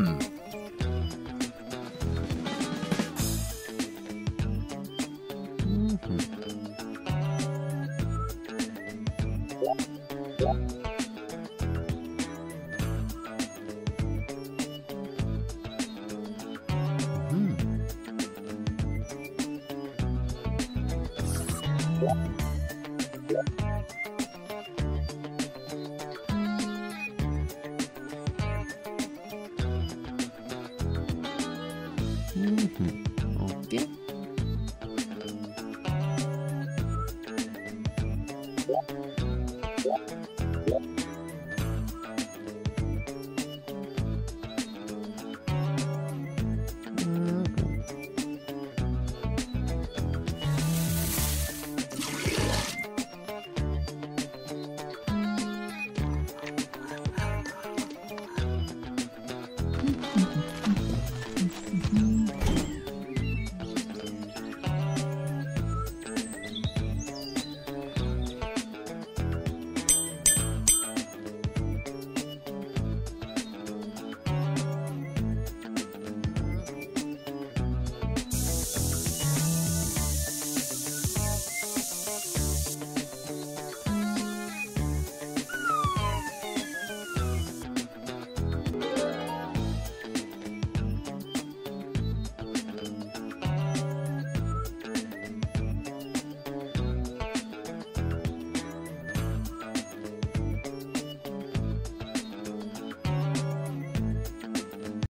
うん。うん。 음, 어깨.